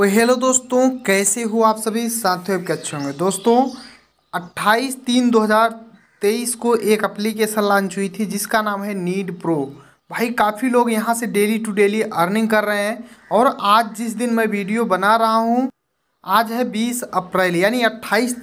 तो हेलो दोस्तों, कैसे हो आप सभी? साथियों के अच्छे होंगे। दोस्तों 28 तीन 2023 को एक एप्लीकेशन लॉन्च हुई थी, जिसका नाम है नीड प्रो भाई, काफ़ी लोग यहाँ से डेली टू डेली अर्निंग कर रहे हैं, और आज जिस दिन मैं वीडियो बना रहा हूँ, आज है 20 अप्रैल, यानी 28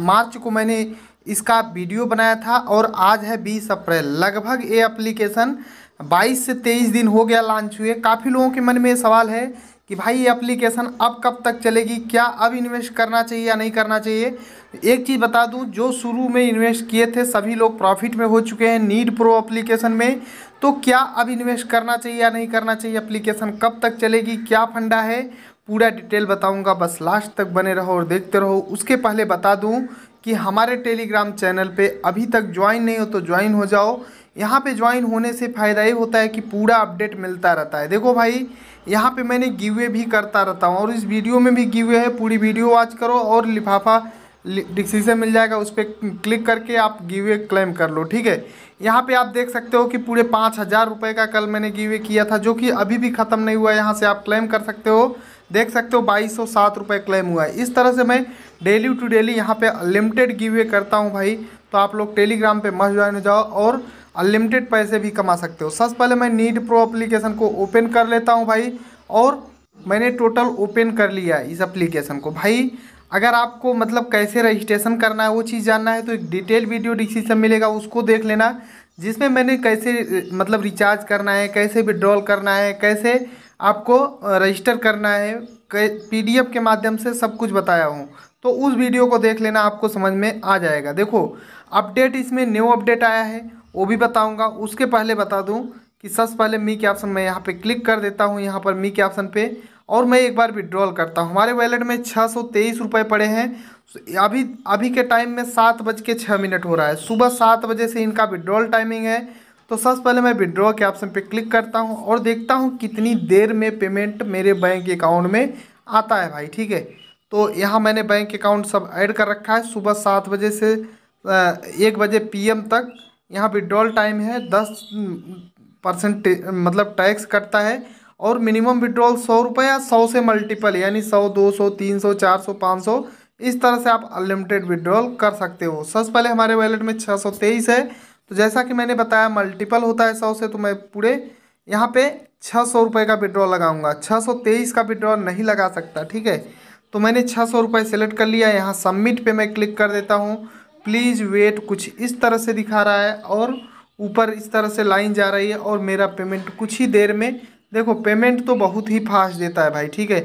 मार्च को मैंने इसका वीडियो बनाया था, और आज है 20 अप्रैल। लगभग ये एप्लीकेशन 22 से 23 दिन हो गया लॉन्च हुए। काफ़ी लोगों के मन में सवाल है कि भाई ये एप्लीकेशन अब कब तक चलेगी? क्या अब इन्वेस्ट करना चाहिए या नहीं करना चाहिए? एक चीज़ बता दूँ, जो शुरू में इन्वेस्ट किए थे, सभी लोग प्रॉफिट में हो चुके हैं नीड प्रो एप्लीकेशन में। तो क्या अब इन्वेस्ट करना चाहिए या नहीं करना चाहिए एप्लीकेशन कब तक चलेगी? क्या फंडा है? पूरा डिटेल बताऊँगा। बस लास्ट तक बने रहो और देखते रहो। उसके पहले बता दूँ कि हमारे टेलीग्राम चैनल पे अभी तक ज्वाइन नहीं हो तो ज्वाइन हो जाओ। यहाँ पे ज्वाइन होने से फ़ायदा ये होता है कि पूरा अपडेट मिलता रहता है। देखो भाई, यहाँ पे मैंने गिवे भी करता रहता हूँ और इस वीडियो में भी गिवे है, पूरी वीडियो वॉच करो और लिफाफा डिसीज़न मिल जाएगा उस पर क्लिक करके आप गिवे क्लेम कर लो, ठीक है? यहाँ पे आप देख सकते हो कि पूरे पाँच हज़ार रुपये का कल मैंने गिवे किया था, जो कि अभी भी ख़त्म नहीं हुआ है। यहाँ से आप क्लेम कर सकते हो। देख सकते हो बाईस सौ सात रुपये क्लेम हुआ है। इस तरह से मैं डेली टू डेली यहाँ पे अनलिमिटेड गिवे करता हूँ भाई। तो आप लोग टेलीग्राम पे मस्त ज्वाइन हो जाओ और अनलिमिटेड पैसे भी कमा सकते हो। सबसे पहले मैं नीड प्रो एप्लीकेशन को ओपन कर लेता हूँ भाई, और मैंने टोटल ओपन कर लिया इस एप्लीकेशन को। भाई, अगर आपको मतलब कैसे रजिस्ट्रेशन करना है, वो चीज़ जानना है तो एक डिटेल वीडियो डिस्क्रिप्शन मिलेगा, उसको देख लेना, जिसमें मैंने कैसे मतलब रिचार्ज करना है, कैसे विड्रॉल करना है, कैसे आपको रजिस्टर करना है पीडीएफ के माध्यम से सब कुछ बताया हूँ। तो उस वीडियो को देख लेना, आपको समझ में आ जाएगा। देखो अपडेट इसमें न्यू अपडेट आया है वो भी बताऊँगा। उसके पहले बता दूँ कि सबसे पहले मी के ऑप्शन में यहाँ पे क्लिक कर देता हूँ, यहाँ पर मी के ऑप्शन पे। और मैं एक बार विड्रॉल करता हूँ। हमारे वैलेट में छः सौ तेईस रुपये पड़े हैं। अभी अभी के टाइम में सात बज के छः मिनट हो रहा है। सुबह सात बजे से इनका विड्रॉल टाइमिंग है। तो सबसे पहले मैं विड्रॉ के ऑप्शन पे क्लिक करता हूँ और देखता हूँ कितनी देर में पेमेंट मेरे बैंक अकाउंट में आता है भाई, ठीक है? तो यहाँ मैंने बैंक अकाउंट सब ऐड कर रखा है। सुबह सात बजे से एक बजे पीएम तक। यहाँ विड्रॉल टाइम है, दस परसेंट मतलब टैक्स कटता है और मिनिमम विड्रॉल सौ रुपये या सौ से मल्टीपल यानी सौ, दो सौ, तीन सौ, चार सौ, पाँच सौ, इस तरह से आप अनलिमिटेड विड्रॉल कर सकते हो। सबसे पहले हमारे वैलेट में छः सौ तेईस है तो जैसा कि मैंने बताया मल्टीपल होता है सौ से तो मैं पूरे यहाँ पे छः सौ रुपये का विड्रॉल लगाऊँगा। छः सौ तेईस का विड्रॉल नहीं लगा सकता, ठीक है? तो मैंने छः सौ रुपये सेलेक्ट कर लिया, यहाँ सबमिट पे मैं क्लिक कर देता हूँ। प्लीज़ वेट, कुछ इस तरह से दिखा रहा है और ऊपर इस तरह से लाइन जा रही है और मेरा पेमेंट कुछ ही देर में, देखो पेमेंट तो बहुत ही फास्ट देता है भाई, ठीक है?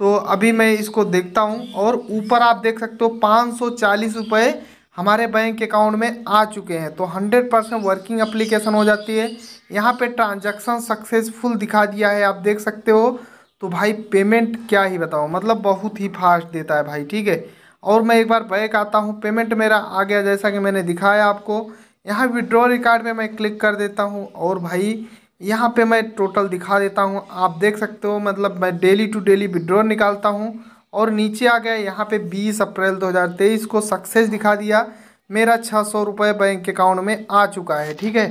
तो अभी मैं इसको देखता हूँ और ऊपर आप देख सकते हो पाँच सौ चालीस रुपये हमारे बैंक अकाउंट में आ चुके हैं। तो हंड्रेड परसेंट वर्किंग अप्लीकेशन हो जाती है। यहाँ पे ट्रांजैक्शन सक्सेसफुल दिखा दिया है, आप देख सकते हो। तो भाई पेमेंट क्या ही बताओ मतलब बहुत ही फास्ट देता है भाई, ठीक है? और मैं एक बार बैक आता हूँ। पेमेंट मेरा आ गया, जैसा कि मैंने दिखाया आपको। यहाँ विड्रॉ रिकार्ड में मैं क्लिक कर देता हूँ और भाई, यहाँ पे मैं टोटल दिखा देता हूँ। आप देख सकते हो मतलब मैं डेली टू डेली विड्रॉ निकालता हूँ। और नीचे आ गया, यहाँ पे 20 अप्रैल 2023 को सक्सेस दिखा दिया। मेरा छः सौ रुपये बैंक अकाउंट में आ चुका है, ठीक है?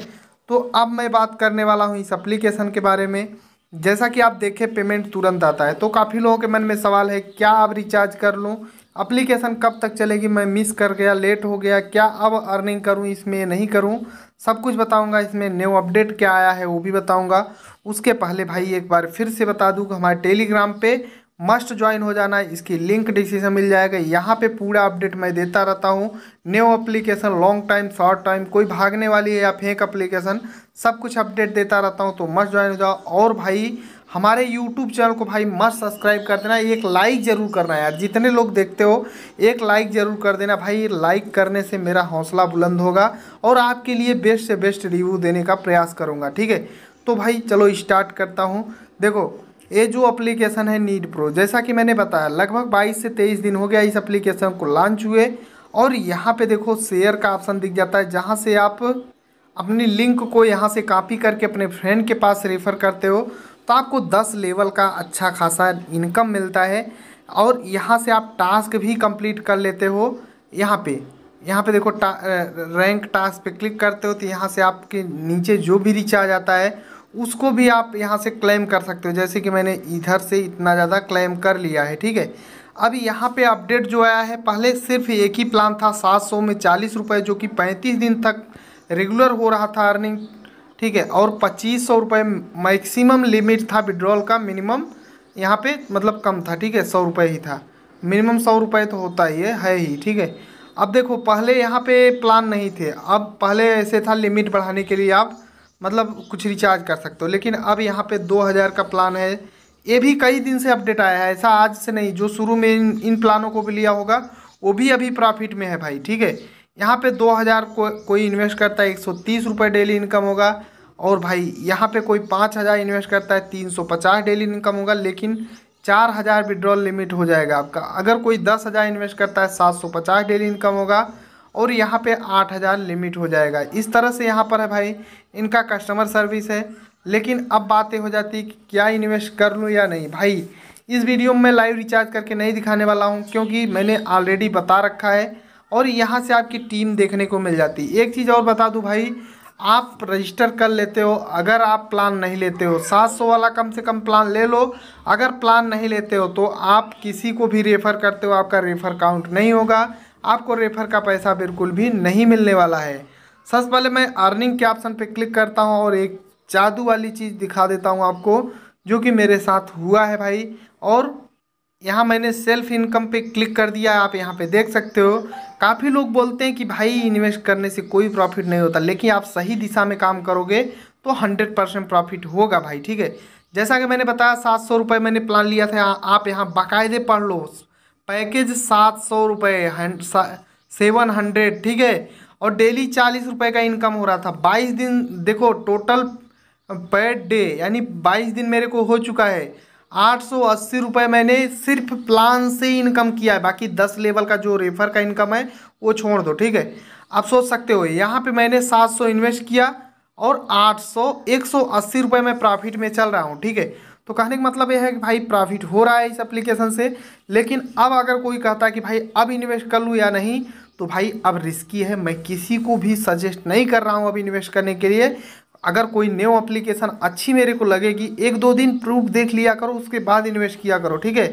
तो अब मैं बात करने वाला हूँ इस एप्लीकेशन के बारे में। जैसा कि आप देखें पेमेंट तुरंत आता है। तो काफ़ी लोगों के मन में सवाल है, क्या अब रिचार्ज कर लूँ? अप्लीकेशन कब तक चलेगी? मैं मिस कर गया लेट हो गया, क्या अब अर्निंग करूँ? इसमें नहीं करूँ। सब कुछ बताऊँगा, इसमें न्यू अपडेट क्या आया है, वो भी बताऊँगा। उसके पहले भाई एक बार फिर से बता दूँ हमारे टेलीग्राम पे मस्ट ज्वाइन हो जाना है, इसकी लिंक डिस्क्रिप्शन मिल जाएगा। यहाँ पे पूरा अपडेट मैं देता रहता हूँ। New application long time short time कोई भागने वाली है या फेंक एप्लीकेशन सब कुछ अपडेट देता रहता हूँ तो मस्ट ज्वाइन हो जाओ। और भाई, हमारे यूट्यूब चैनल को भाई मस्त सब्सक्राइब कर देना, एक लाइक ज़रूर करना यार। जितने लोग देखते हो, एक लाइक ज़रूर कर देना। भाई लाइक करने से मेरा हौसला बुलंद होगा और आपके लिए बेस्ट से बेस्ट रिव्यू देने का प्रयास करूँगा, ठीक है? तो भाई, चलो स्टार्ट करता हूँ। देखो ये जो एप्लीकेशन है नीड प्रो जैसा कि मैंने बताया लगभग 22 से 23 दिन हो गया इस एप्लीकेशन को लॉन्च हुए और यहाँ पे देखो शेयर का ऑप्शन दिख जाता है जहाँ से आप अपनी लिंक को यहाँ से कॉपी करके अपने फ्रेंड के पास रेफ़र करते हो तो आपको दस लेवल का अच्छा खासा इनकम मिलता है और यहाँ से आप टास्क भी कंप्लीट कर लेते हो यहाँ पे। यहाँ पे देखो टा, रैंक टास्क पे क्लिक करते हो तो यहाँ से आपके नीचे जो भी रिचार्ज आता है उसको भी आप यहाँ से क्लेम कर सकते हो। जैसे कि मैंने इधर से इतना ज़्यादा क्लेम कर लिया है, ठीक है? अब यहाँ पे अपडेट जो आया है, पहले सिर्फ़ एक ही प्लान था, सात सौ में चालीस रुपये जो कि पैंतीस दिन तक रेगुलर हो रहा था अर्निंग ठीक है? और पच्चीस सौ रुपये मैक्सिमम लिमिट था विड्रॉल का मिनिमम यहाँ पे मतलब कम था, ठीक है? सौ रुपये ही था। मिनिमम सौ रुपये तो होता ही है है ही, ठीक है? अब देखो, पहले यहाँ पे प्लान नहीं थे। अब पहले ऐसे था लिमिट बढ़ाने के लिए आप मतलब कुछ रिचार्ज कर सकते हो। लेकिन अब यहाँ पे दो हज़ार का प्लान है। ये भी कई दिन से अपडेट आया है। ऐसा आज से नहीं जो शुरू में इन इन प्लानों को भी लिया होगा वो भी अभी प्रॉफिट में है भाई ठीक है? यहाँ पे दो हज़ार को, कोई इन्वेस्ट करता है एक सौ तीस रुपये डेली इनकम होगा। और भाई यहाँ पे कोई पाँच हज़ार इन्वेस्ट करता है तीन सौ पचास डेली इनकम होगा। लेकिन चार हज़ार विड्रॉल लिमिट हो जाएगा आपका। अगर कोई दस हज़ार इन्वेस्ट करता है सात सौ पचास डेली इनकम होगा। और यहाँ पे आठ हज़ार लिमिट हो जाएगा। इस तरह से यहाँ पर है भाई, इनका कस्टमर सर्विस है। लेकिन अब बातें हो जाती कि क्या इन्वेस्ट कर लूँ या नहीं। भाई, इस वीडियो में लाइव रिचार्ज करके नहीं दिखाने वाला हूँ, क्योंकि मैंने ऑलरेडी बता रखा है और यहाँ से आपकी टीम देखने को मिल जाती। एक चीज़ और बता दूँ भाई, आप रजिस्टर कर लेते हो, अगर आप प्लान नहीं लेते हो। सात सौ वाला कम से कम प्लान ले लो। अगर प्लान नहीं लेते हो तो आप किसी को भी रेफ़र करते हो, आपका रेफ़र काउंट नहीं होगा। आपको रेफ़र का पैसा बिल्कुल भी नहीं मिलने वाला है। सबसे पहले मैं अर्निंग के ऑप्शन पर क्लिक करता हूँ और एक जादू वाली चीज़ दिखा देता हूँ आपको, जो कि मेरे साथ हुआ है भाई। और यहाँ मैंने सेल्फ इनकम पे क्लिक कर दिया आप यहाँ पे देख सकते हो। काफ़ी लोग बोलते हैं कि भाई इन्वेस्ट करने से कोई प्रॉफिट नहीं होता, लेकिन आप सही दिशा में काम करोगे तो हंड्रेड परसेंट प्रॉफिट होगा भाई, ठीक है? जैसा कि मैंने बताया, सात सौ रुपये मैंने प्लान लिया था, आप यहाँ बाकायदे पढ़ लो। पैकेज सात सौ रुपये सेवन हंड्रेड, ठीक है? और डेली चालीस रुपये का इनकम हो रहा था। बाईस दिन, देखो, टोटल पर डे, यानी बाईस दिन मेरे को हो चुका है। आठ सौ अस्सी रुपये मैंने सिर्फ़ प्लान से ही इनकम किया है। बाकी दस लेवल का जो रेफर का इनकम है, वो छोड़ दो, ठीक है? आप सोच सकते हो, यहाँ पे मैंने सात सौ इन्वेस्ट किया और आठ सौ, एक सौ अस्सी रुपये में प्रॉफिट में चल रहा हूँ, ठीक है? तो कहने का मतलब यह है कि भाई प्रॉफिट हो रहा है इस एप्लीकेशन से, लेकिन अब अगर कोई कहता है कि भाई अब इन्वेस्ट कर लूँ या नहीं तो भाई अब रिस्की है। मैं किसी को भी सजेस्ट नहीं कर रहा हूँ अब इन्वेस्ट करने के लिए। अगर कोई न्यू एप्लीकेशन अच्छी मेरे को लगेगी, एक दो दिन प्रूफ देख लिया करो, उसके बाद इन्वेस्ट किया करो, ठीक है?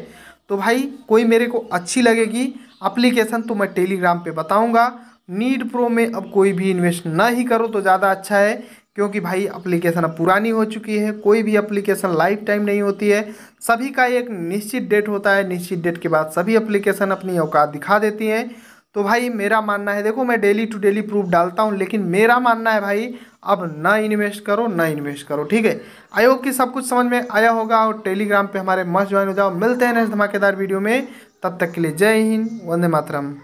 तो भाई कोई मेरे को अच्छी लगेगी एप्लीकेशन तो मैं टेलीग्राम पे बताऊँगा। नीड प्रो में अब कोई भी इन्वेस्ट ना ही करो तो ज़्यादा अच्छा है। क्योंकि भाई एप्लीकेशन अब पुरानी हो चुकी है, कोई भी एप्लीकेशन लाइफ टाइम नहीं होती है। सभी का एक निश्चित डेट होता है, निश्चित डेट के बाद सभी एप्लीकेशन अपनी औकात दिखा देती हैं। तो भाई मेरा मानना है, देखो मैं डेली टू डेली प्रूफ डालता हूँ, लेकिन मेरा मानना है भाई, अब ना इन्वेस्ट करो, ना इन्वेस्ट करो, ठीक है? होप कि सब कुछ समझ में आया होगा और टेलीग्राम पे हमारे मस्त ज्वाइन हो जाओ। मिलते हैं नेक्स्ट धमाकेदार वीडियो में। तब तक के लिए जय हिंद, वंदे मातरम।